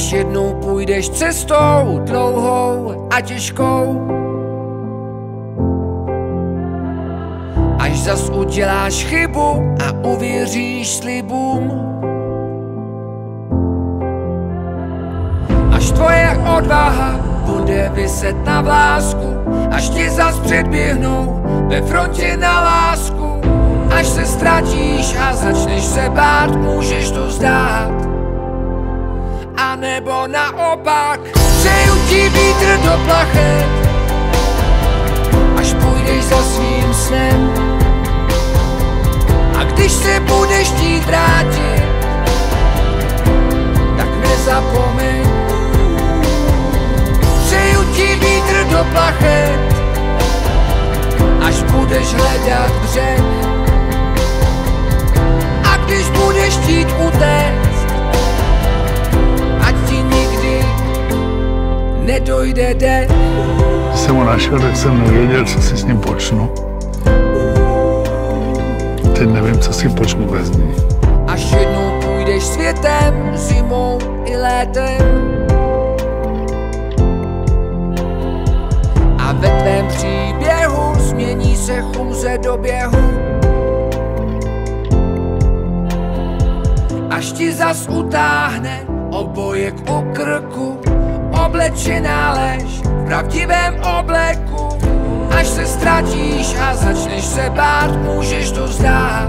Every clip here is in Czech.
jednou půjdeš cestou dlouhou a těžkou. Až zas uděláš chybu a uvěříš slibům. Až tvoje odvaha bude vyset na vlásku, až ti zas předběhnou ve frontě na lásku. Až se ztratíš a začneš se bát, můžeš to zdát. Nebo naopak, přeju ti vítr do plachet, až půjdeš za svým snem. A když se budeš chtít vrátit, tak nezapomeň. Přeju ti vítr do plachet, až budeš hledat břeh. A když budeš chtít utéct, nedojde den. Když jsem ho našel, tak jsem nevěděl, co si s ním počnu. Teď nevím, co si počnu bez ní. Až jednou půjdeš světem, zimou i létem. A ve tvém příběhu změní se chůze do běhu. Až ti zas utáhne obojek u krku, oblečená lež v pravdivém obleku. Až se ztratíš a začneš se bát, můžeš to zdát.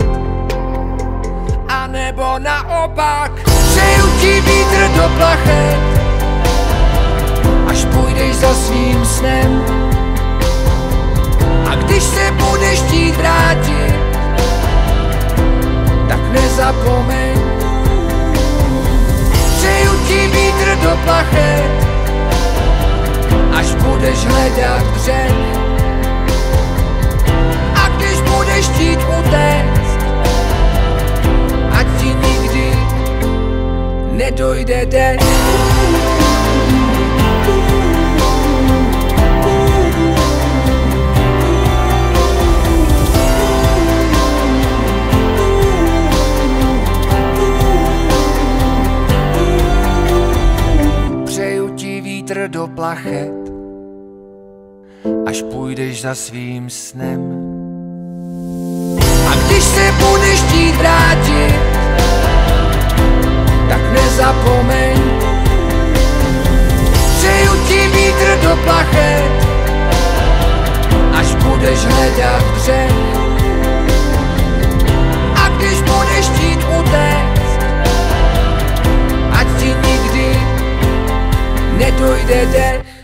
A nebo naopak, přeju ti vítr do plachet, až půjdeš za svým snem. A když se budeš chtít vrátit, budeš hledat břeh. A když budeš chtít utéct, ať ti nikdy nedojde den. Do plachet, až půjdeš za svým snem. A když se budeš chtít vrátit, tak nezapomeň. Přeju ti vítr do plachet, až budeš hledat břeh. A když budeš chtít utéct, ať ti nikdy nedojde dech.